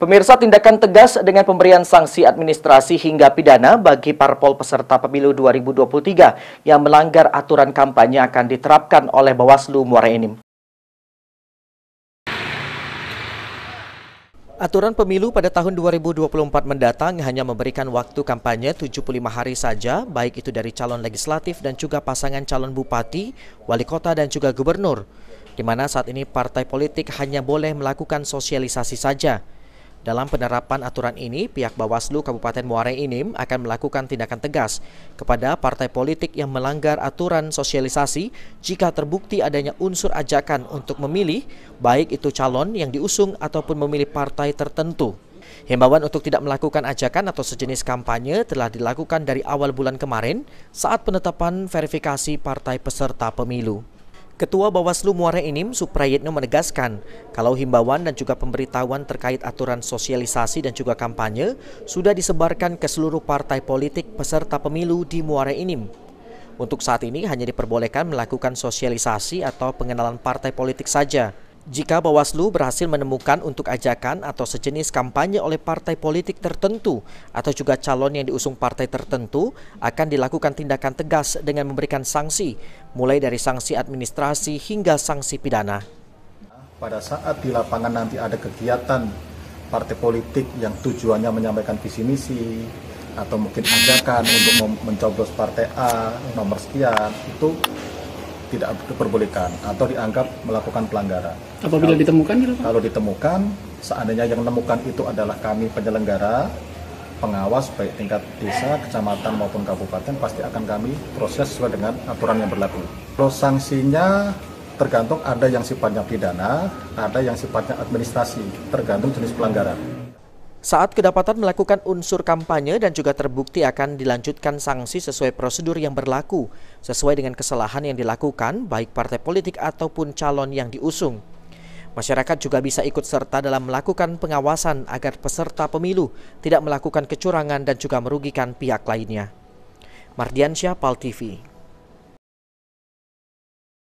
Pemirsa tindakan tegas dengan pemberian sanksi administrasi hingga pidana bagi parpol peserta pemilu 2023 yang melanggar aturan kampanye akan diterapkan oleh Bawaslu Muara Enim. Aturan pemilu pada tahun 2024 mendatang hanya memberikan waktu kampanye 75 hari saja, baik itu dari calon legislatif dan juga pasangan calon bupati, wali kota dan juga gubernur, di mana saat ini partai politik hanya boleh melakukan sosialisasi saja. Dalam penerapan aturan ini, pihak Bawaslu Kabupaten Muara Enim akan melakukan tindakan tegas kepada partai politik yang melanggar aturan sosialisasi jika terbukti adanya unsur ajakan untuk memilih, baik itu calon yang diusung ataupun memilih partai tertentu. Himbauan untuk tidak melakukan ajakan atau sejenis kampanye telah dilakukan dari awal bulan kemarin saat penetapan verifikasi partai peserta pemilu. Ketua Bawaslu Muara Enim Suprayitno menegaskan kalau himbauan dan juga pemberitahuan terkait aturan sosialisasi dan juga kampanye sudah disebarkan ke seluruh partai politik peserta pemilu di Muara Enim. Untuk saat ini hanya diperbolehkan melakukan sosialisasi atau pengenalan partai politik saja. Jika Bawaslu berhasil menemukan untuk ajakan atau sejenis kampanye oleh partai politik tertentu atau juga calon yang diusung partai tertentu akan dilakukan tindakan tegas dengan memberikan sanksi mulai dari sanksi administrasi hingga sanksi pidana. Pada saat di lapangan nanti ada kegiatan partai politik yang tujuannya menyampaikan visi misi atau mungkin ajakan untuk mencoblos partai A nomor sekian itu tidak diperbolehkan atau dianggap melakukan pelanggaran. Apabila kalau, ditemukan gitu? Kalau ditemukan, seandainya yang menemukan itu adalah kami penyelenggara, pengawas baik tingkat desa, kecamatan maupun kabupaten pasti akan kami proses sesuai dengan aturan yang berlaku. Terus sanksinya tergantung ada yang sifatnya pidana, ada yang sifatnya administrasi, tergantung jenis pelanggaran. Saat kedapatan melakukan unsur kampanye dan juga terbukti akan dilanjutkan sanksi sesuai prosedur yang berlaku, sesuai dengan kesalahan yang dilakukan baik partai politik ataupun calon yang diusung. Masyarakat juga bisa ikut serta dalam melakukan pengawasan agar peserta pemilu tidak melakukan kecurangan dan juga merugikan pihak lainnya. Mardiansyah, Pal TV